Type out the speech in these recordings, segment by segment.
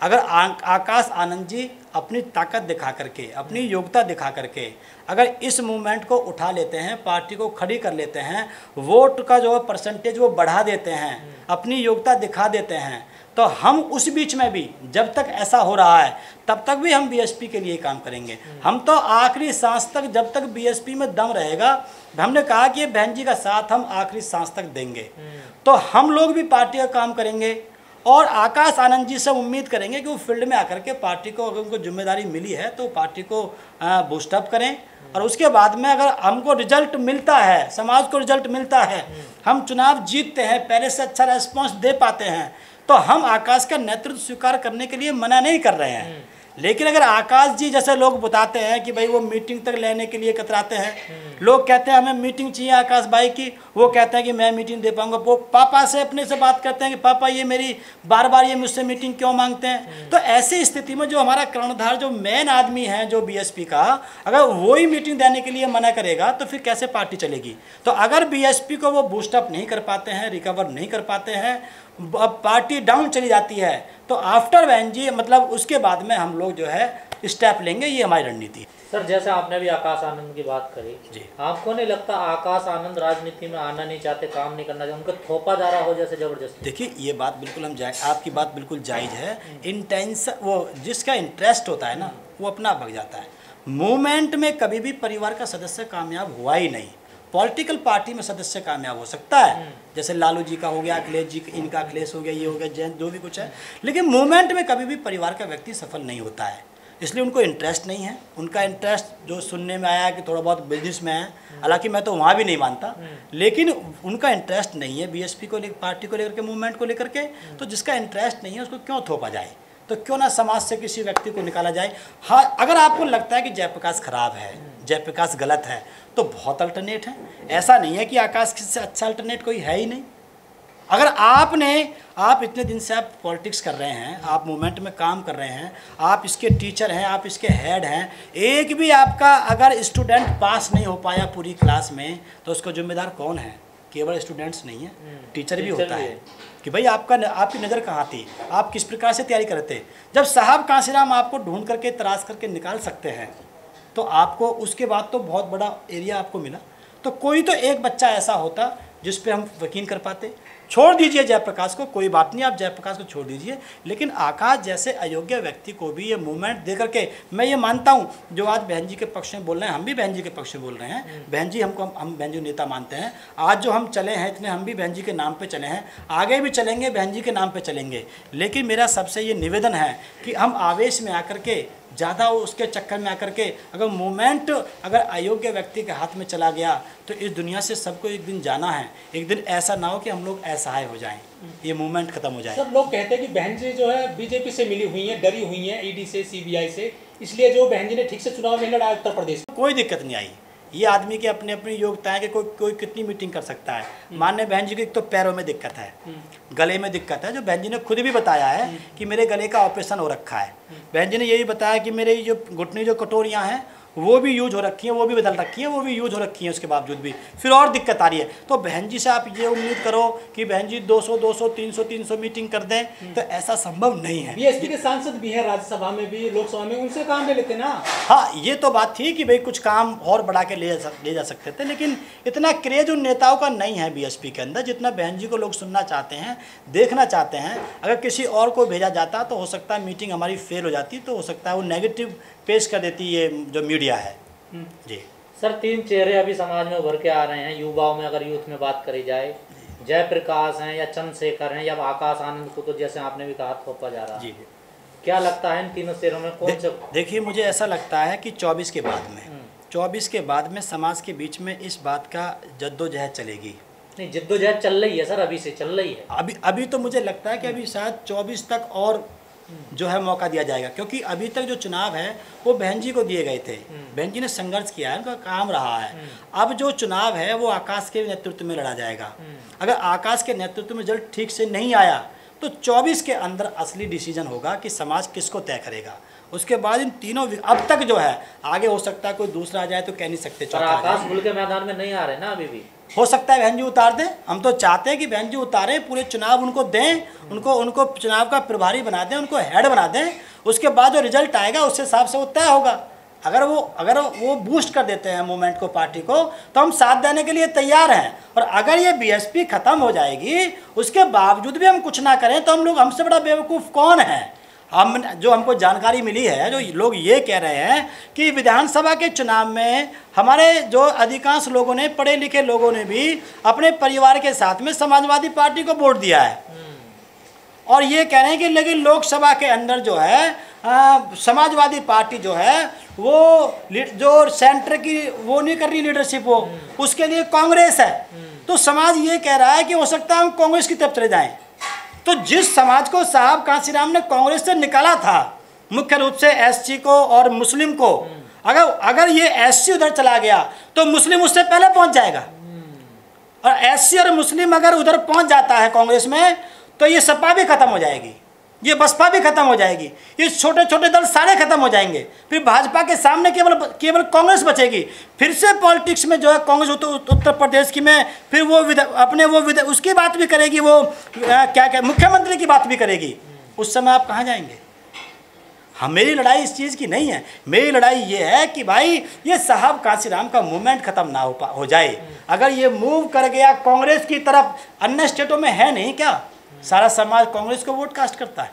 अगर आ, आकाश आनंद जी अपनी ताकत दिखा करके अपनी योग्यता दिखा करके अगर इस मूवमेंट को उठा लेते हैं पार्टी को खड़ी कर लेते हैं वोट का जो परसेंटेज वो बढ़ा देते हैं अपनी योग्यता दिखा देते हैं तो हम उस बीच में भी जब तक ऐसा हो रहा है तब तक भी हम बीएसपी के लिए काम करेंगे। हम तो आखिरी सांस तक जब तक बीएसपी में दम रहेगा हमने कहा कि बहन जी का साथ हम आखिरी सांस तक देंगे। तो हम लोग भी पार्टी का काम करेंगे और आकाश आनंद जी से उम्मीद करेंगे कि वो फ़ील्ड में आकर के पार्टी को, अगर उनको ज़िम्मेदारी मिली है तो पार्टी को बूस्टअप करें। और उसके बाद में अगर हमको रिज़ल्ट मिलता है, समाज को रिज़ल्ट मिलता है, हम चुनाव जीतते हैं, पहले से अच्छा रेस्पॉन्स दे पाते हैं तो हम आकाश का नेतृत्व स्वीकार करने के लिए मना नहीं कर रहे हैं। लेकिन अगर आकाश जी जैसे लोग बताते हैं कि भाई वो मीटिंग तक लेने के लिए कतराते हैं लोग कहते हैं हमें मीटिंग चाहिए आकाश भाई की। वो कहते हैं कि मैं मीटिंग दे पाऊँगा। वो पापा से अपने से बात करते हैं कि पापा ये मेरी बार बार ये मुझसे मीटिंग क्यों मांगते हैं? तो ऐसी स्थिति में जो हमारा कर्णधार जो मेन आदमी है जो बीएसपी का अगर वही मीटिंग देने के लिए मना करेगा तो फिर कैसे पार्टी चलेगी? तो अगर बीएसपी को वो बूस्टअप नहीं कर पाते हैं रिकवर नहीं कर पाते हैं अब पार्टी डाउन चली जाती है तो आफ्टर वैन जी मतलब उसके बाद में हम लोग जो है स्टेप लेंगे ये हमारी रणनीति सर जैसे आपने भी आकाश आनंद की बात करी जी। आपको नहीं लगता आकाश आनंद राजनीति में आना नहीं चाहते काम नहीं करना चाहते उनको थोपा जा रहा हो जैसे ज़बरदस्ती? देखिए ये बात बिल्कुल हम जाए आपकी बात बिल्कुल जायज़ है। इंटेंस वो जिसका इंटरेस्ट होता है ना वो अपना भग जाता है। मूवमेंट में कभी भी परिवार का सदस्य कामयाब हुआ ही नहीं। पॉलिटिकल पार्टी में सदस्य कामयाब हो सकता है। जैसे लालू जी का हो गया, अखिलेश जी इनका अखिलेश हो गया, ये हो गया, जैन, जो भी कुछ है। लेकिन मूवमेंट में कभी भी परिवार का व्यक्ति सफल नहीं होता है। इसलिए उनको इंटरेस्ट नहीं है। उनका इंटरेस्ट जो सुनने में आया कि थोड़ा बहुत बिज़नेस में है, हालाँकि मैं तो वहाँ भी नहीं मानता। लेकिन उनका इंटरेस्ट नहीं है। बीएसपी को लेकर, पार्टी को लेकर के मूवमेंट को लेकर के तो जिसका इंटरेस्ट नहीं है, उसको क्यों थोपा जाए? तो क्यों ना समाज से किसी व्यक्ति को निकाला जाए? हाँ अगर आपको लगता है कि जयप्रकाश खराब है, जयप्रकाश गलत है तो बहुत अल्टरनेट है। ऐसा नहीं है कि आकाश से अच्छा अल्टरनेट कोई है ही नहीं। अगर आपने, आप इतने दिन से आप पॉलिटिक्स कर रहे हैं, आप मूवमेंट में काम कर रहे हैं, आप इसके टीचर हैं, आप इसके हेड हैं, एक भी आपका अगर स्टूडेंट पास नहीं हो पाया पूरी क्लास में तो उसका जिम्मेदार कौन है? केवल स्टूडेंट्स नहीं है टीचर भी होता भी है। है। कि भाई आपका आपकी नज़र कहाँ थी? आप किस प्रकार से तैयारी करते? हैं जब साहब कांसीराम आपको ढूंढ करके तराश करके निकाल सकते हैं तो आपको उसके बाद तो बहुत बड़ा एरिया आपको मिला। तो कोई तो एक बच्चा ऐसा होता जिस पे हम यकीन कर पाते छोड़ दीजिए जयप्रकाश को कोई बात नहीं आप जयप्रकाश को छोड़ दीजिए। लेकिन आकाश जैसे अयोग्य व्यक्ति को भी ये मूवमेंट दे करके मैं ये मानता हूँ जो आज बहन जी के पक्ष में बोल रहे हैं हम भी बहन जी के पक्ष में बोल रहे हैं। बहन जी हमको हम बहन जी नेता मानते हैं। आज जो हम चले हैं इतने हम भी बहन जी के नाम पर चले हैं। आगे भी चलेंगे बहन जी के नाम पर चलेंगे। लेकिन मेरा सबसे ये निवेदन है कि हम आवेश में आकर के ज़्यादा उसके चक्कर में आकर के अगर मोमेंट अगर अयोग्य व्यक्ति के हाथ में चला गया तो इस दुनिया से सबको एक दिन जाना है। एक दिन ऐसा ना हो कि हम लोग असहाय हो जाएँ। ये मूवमेंट खत्म हो जाए। सब लोग कहते हैं कि बहन जी जो है बीजेपी से मिली हुई है डरी हुई है ईडी से सीबीआई से। इसलिए जो बहन जी ने ठीक से चुनाव नहीं लड़ा उत्तर प्रदेश। में। कोई दिक्कत नहीं आई। ये आदमी की अपनी अपनी योग्यता है कि कोई कोई कितनी मीटिंग कर सकता है। मान्य बहन जी की तो पैरों में दिक्कत है। गले में दिक्कत है। जो बहन जी ने खुद भी बताया है कि मेरे गले का ऑपरेशन हो रखा है। बहन जी ने ये भी बताया कि मेरे जो घुटनी जो कटोरियाँ हैं वो भी यूज़ हो रखी हैं वो भी बदल रखी हैं वो भी यूज़ हो रखी हैं उसके बावजूद भी। फिर और दिक्कत आ रही है। तो बहन जी से आप ये उम्मीद करो कि बहन जी 200 200 300 300 मीटिंग कर दें तो ऐसा संभव नहीं है। बीएसपी के सांसद भी हैं राज्यसभा में भी लोकसभा में उनसे काम ले लेते ना? हाँ ये तो बात थी कि भाई कुछ काम और बढ़ा के ले ले जा सकते थे लेकिन इतना क्रेज उन नेताओं का नहीं है बीएसपी के अंदर जितना बहन जी को लोग सुनना चाहते हैं देखना चाहते हैं। अगर किसी और को भेजा जाता तो हो सकता है मीटिंग हमारी फेल हो जाती तो हो सकता है वो नेगेटिव पेश कर देती ये जो मीडिया है। जी। सर तीन चेहरे अभी समाज में उभर के आ रहे हैं। युवाओं में अगर यूथ में बात करी जाए जयप्रकाश हैं या चंद्रशेखर हैं या आकाश आनंद को तो जैसे आपने भी कहा थोपा जा रहा है। जी। क्या लगता है इन तीनों चेहरों में कौन से देखिए मुझे ऐसा लगता है कि 24 के बाद में 24 के बाद में समाज के बीच में इस बात का जद्दोजहद चलेगी। नहीं जद्दोजहद चल रही है सर अभी से चल रही है। अभी अभी तो मुझे लगता है कि अभी शायद 24 तक और जो है मौका दिया जाएगा। क्योंकि अभी तक जो चुनाव है वो बहन जी को दिए गए थे। बहन जी ने संघर्ष किया है उनका काम रहा है। अब जो चुनाव है वो आकाश के नेतृत्व में लड़ा जाएगा। अगर आकाश के नेतृत्व में रिज़ल्ट ठीक से नहीं आया तो 24 के अंदर असली डिसीज़न होगा कि समाज किसको तय करेगा। उसके बाद इन तीनों अब तक जो है आगे हो सकता है कोई दूसरा आ जाए तो कह नहीं सकते। आकाश खुल के मैदान में नहीं आ रहे ना अभी भी? हो सकता है बहन जी उतार दें। हम तो चाहते हैं कि बहन जी उतारें, पूरे चुनाव उनको दें, उनको उनको चुनाव का प्रभारी बना दें, उनको हेड बना दें। उसके बाद जो रिज़ल्ट आएगा उस हिसाब से वो तय होगा। अगर वो अगर वो बूस्ट कर देते हैं मूवमेंट को पार्टी को तो हम साथ देने के लिए तैयार हैं। और अगर ये बीएसपी ख़त्म हो जाएगी, उसके बावजूद भी हम कुछ ना करें तो हम लोग, हमसे बड़ा बेवकूफ़ कौन है? हम जो हमको जानकारी मिली है जो लोग ये कह रहे हैं कि विधानसभा के चुनाव में हमारे जो अधिकांश लोगों ने पढ़े लिखे लोगों ने भी अपने परिवार के साथ में समाजवादी पार्टी को वोट दिया है। और ये कह रहे हैं कि लेकिन लोकसभा के अंदर जो है आ, समाजवादी पार्टी जो है वो जो सेंटर की वो नहीं कर रही लीडरशिप वो उसके लिए कांग्रेस है। तो समाज ये कह रहा है कि हो सकता है हम कांग्रेस की तरफ़ चले जाएँ। तो जिस समाज को साहब कांसीराम ने कांग्रेस से निकाला था, मुख्य रूप से एससी को और मुस्लिम को, अगर अगर ये एससी उधर चला गया तो मुस्लिम उससे पहले पहुँच जाएगा। और एससी और मुस्लिम अगर उधर पहुँच जाता है कांग्रेस में तो ये सपा भी खत्म हो जाएगी। ये बसपा भी खत्म हो जाएगी। ये छोटे छोटे दल सारे खत्म हो जाएँगे। फिर भाजपा के सामने केवल केवल कांग्रेस बचेगी। फिर से पॉलिटिक्स में जो है कांग्रेस उत्तर, प्रदेश की में फिर वो अपने वो उसकी बात भी करेगी वो आ, क्या क्या मुख्यमंत्री की बात भी करेगी। उस समय आप कहाँ जाएँगे? हाँ मेरी लड़ाई इस चीज़ की नहीं है। मेरी लड़ाई ये है कि भाई ये साहब कांसीराम का मूवमेंट ख़त्म ना हो पा हो जाए। अगर ये मूव कर गया कांग्रेस की तरफ़ अन्य स्टेटों में है नहीं क्या? सारा समाज कांग्रेस को वोट कास्ट करता है।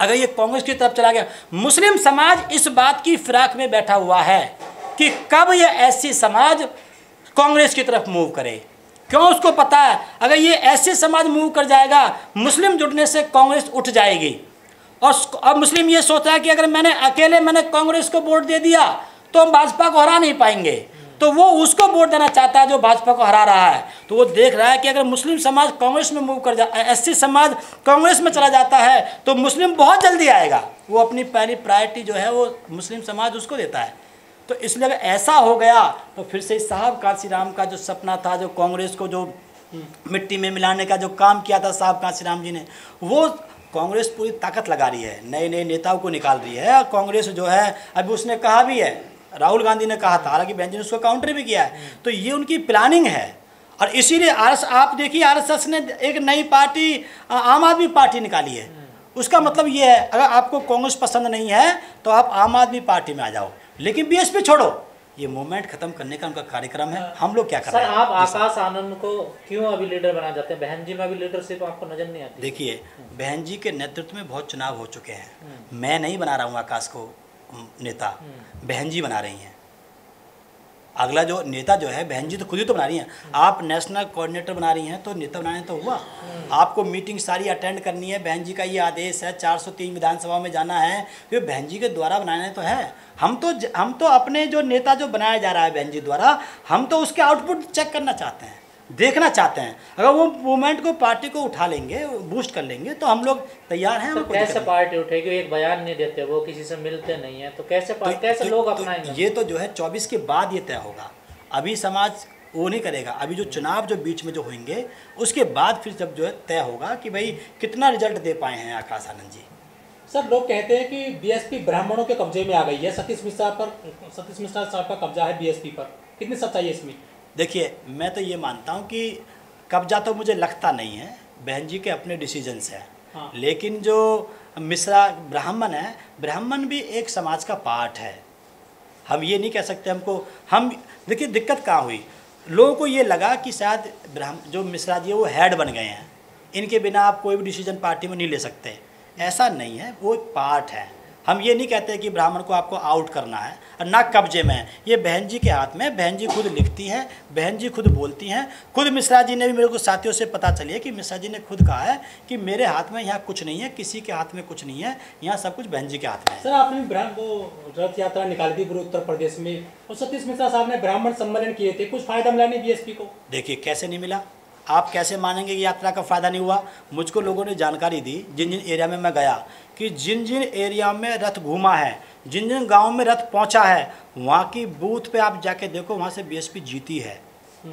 अगर ये कांग्रेस की तरफ़ चला गया, मुस्लिम समाज इस बात की फिराक में बैठा हुआ है कि कब ये ऐसी समाज कांग्रेस की तरफ़ मूव करे। क्यों उसको पता है? अगर ये ऐसे समाज मूव कर जाएगा, मुस्लिम जुड़ने से कांग्रेस उठ जाएगी। और अब मुस्लिम ये है कि अगर मैंने अकेले मैंने कांग्रेस को वोट दे दिया तो हम भाजपा को हरा नहीं पाएँगे। तो वो उसको वोट देना चाहता है जो भाजपा को हरा रहा है। तो वो देख रहा है कि अगर मुस्लिम समाज कांग्रेस में मूव कर जा एससी समाज कांग्रेस में चला जाता है तो मुस्लिम बहुत जल्दी आएगा। वो अपनी पहली प्रायोरिटी जो है वो मुस्लिम समाज उसको देता है। तो इसलिए अगर ऐसा हो गया तो फिर से साहब कांसीराम का जो सपना था, जो कांग्रेस को जो मिट्टी में मिलाने का जो काम किया था साहब कांसीराम जी ने, वो कांग्रेस पूरी ताकत लगा रही है। नए नए नेताओं को निकाल रही है। कांग्रेस जो है, अभी उसने कहा भी है राहुल गांधी ने कहा था हालाँकि जी ने उसको काउंटर भी किया है। तो ये उनकी प्लानिंग है। और इसीलिए आर आप देखिए आरएसएस ने एक नई पार्टी आम आदमी पार्टी निकाली है। उसका मतलब ये है अगर आपको कांग्रेस पसंद नहीं है तो आप आम आदमी पार्टी में आ जाओ। लेकिन बीएसपी छोड़ो। ये मूवमेंट खत्म करने का उनका कार्यक्रम है। हम लोग क्या कर रहे हैं? आप आकाश आनंद को क्यों अभी लीडर बना जाते हैं? बहन जी में अभी लीडरशिप आपको नज़र नहीं आती? देखिए बहन जी के नेतृत्व में बहुत चुनाव हो चुके हैं। मैं नहीं बना रहा हूँ आकाश को। नेता, बहन जी बना रही हैं। अगला जो नेता जो है, बहन जी तो खुद ही तो बना रही हैं। आप नेशनल कोऑर्डिनेटर बना रही हैं तो नेता बनाने तो हुआ। आपको मीटिंग सारी अटेंड करनी है, बहन जी का ये आदेश है 403 विधानसभा में जाना है ये बहन जी के द्वारा बनाने तो है। हम तो हम तो अपने जो नेता जो बनाया जा रहा है बहन जी द्वारा, हम तो उसके आउटपुट चेक करना चाहते हैं। देखना चाहते हैं। अगर वो मूवमेंट को पार्टी को उठा लेंगे बूस्ट कर लेंगे तो हम लोग तैयार हैं तो कैसे पार्टी उठेगी? एक बयान नहीं देते वो किसी से मिलते नहीं है। तो कैसे तो- कैसे तो- लोग तो अपनाएँगे? ये तो जो है चौबीस के बाद ये तय होगा। अभी समाज वो नहीं करेगा। अभी जो चुनाव जो बीच में जो होंगे उसके बाद फिर जब जो है तय होगा कि भाई कितना रिज़ल्ट दे पाए हैं आकाश आनंद जी। सर लोग कहते हैं कि बीएसपी ब्राह्मणों के कब्जे में आ गई है। सतीश मिश्रा पर सतीश मिश्रा साहब का कब्जा है बीएसपी पर। कितनी सच्चाई है इसमें? देखिए मैं तो ये मानता हूँ कि कब्जा तो मुझे लगता नहीं है। बहन जी के अपने डिसीजंस हैं। हाँ। लेकिन जो मिश्रा ब्राह्मण है ब्राह्मण भी एक समाज का पार्ट है। हम ये नहीं कह सकते हमको हम देखिए दिक्कत कहाँ हुई? लोगों को ये लगा कि शायद ब्राह्म जो मिश्रा जी है वो हेड बन गए हैं। इनके बिना आप कोई भी डिसीज़न पार्टी में नहीं ले सकते। ऐसा नहीं है वो एक पार्ट है। हम ये नहीं कहते कि ब्राह्मण को आपको आउट करना है और ना कब्जे में है। ये बहन जी के हाथ में बहन जी खुद लिखती हैं बहन जी खुद बोलती हैं। खुद मिश्रा जी ने भी मेरे को साथियों से पता चली है कि मिश्रा जी ने खुद कहा है कि मेरे हाथ में यहाँ कुछ नहीं है किसी के हाथ में कुछ नहीं है यहाँ सब कुछ बहन जी के हाथ में है। सर आपने ब्राह्मण वो रथ यात्रा निकाली थी पूरे उत्तर प्रदेश में और सतीश मिश्रा साहब ने ब्राह्मण सम्मेलन किए थे। कुछ फ़ायदा मिला नहीं बीएसपी को? देखिए कैसे नहीं मिला? आप कैसे मानेंगे कि यात्रा का फ़ायदा नहीं हुआ? मुझको लोगों ने जानकारी दी, जिन जिन एरिया में मैं गया, कि जिन जिन एरिया में रथ घूमा है, जिन जिन गाँव में रथ पहुँचा है, वहाँ की बूथ पे आप जाके देखो, वहाँ से बीएसपी जीती है।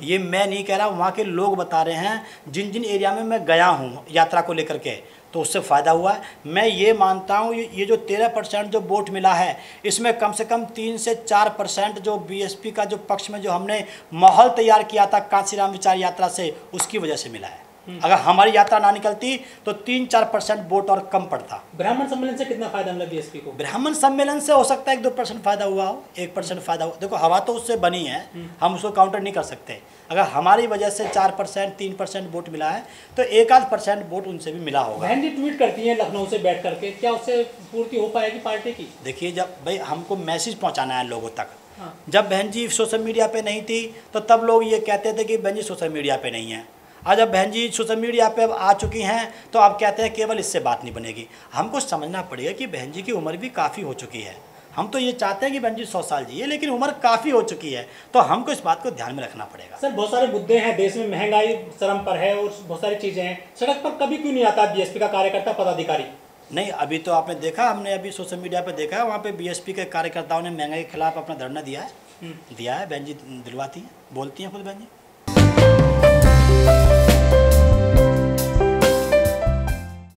ये मैं नहीं कह रहा, वहाँ के लोग बता रहे हैं, जिन जिन एरिया में मैं गया हूँ यात्रा को लेकर के तो उससे फ़ायदा हुआ। है मैं ये मानता हूँ, ये जो तेरह परसेंट जो वोट मिला है, इसमें कम से कम तीन से चार परसेंट जो बीएसपी का जो पक्ष में जो हमने माहौल तैयार किया था, काशीराम विचार यात्रा से, उसकी वजह से मिला है। अगर हमारी यात्रा ना निकलती तो तीन चार परसेंट वोट और कम पड़ता। ब्राह्मण सम्मेलन से कितना फ़ायदा मिला बीएसपी को? ब्राह्मण सम्मेलन से हो सकता है एक दो परसेंट फ़ायदा हुआ हो एक परसेंट फ़ायदा हुआ। देखो हवा तो उससे बनी है हम उसको काउंटर नहीं कर सकते। अगर हमारी वजह से चार परसेंट तीन परसेंट वोट मिला है तो एक आध परसेंट वोट उनसे भी मिला होगा। बहन जी ट्वीट करती हैं लखनऊ से बैठ करके क्या उससे पूर्ति हो पाएगी पार्टी की? देखिए जब भाई हमको मैसेज पहुंचाना है लोगों तक। हाँ। जब बहन जी सोशल मीडिया पे नहीं थी तो तब लोग ये कहते थे कि बहन जी सोशल मीडिया पे नहीं है। आज अब बहन जी सोशल मीडिया पे अब आ चुकी हैं तो आप कहते हैं केवल इससे बात नहीं बनेगी। हमको समझना पड़ेगा कि बहन जी की उम्र भी काफ़ी हो चुकी है। हम तो ये चाहते हैं कि बहन जी सौ साल जिए लेकिन उम्र काफ़ी हो चुकी है तो हमको इस बात को ध्यान में रखना पड़ेगा। सर बहुत सारे मुद्दे हैं देश में महँगाई चरम पर है और बहुत सारी चीज़ें हैं। सड़क पर कभी क्यों नहीं आता बीएसपी का कार्यकर्ता पदाधिकारी? नहीं अभी तो आपने देखा हमने अभी सोशल मीडिया पर देखा है वहाँ पे बीएसपी के कार्यकर्ताओं ने महँगाई के खिलाफ अपना धरना दिया है। दिया है बहन जी दिलवाती हैं बोलती हैं खुद बहन जी।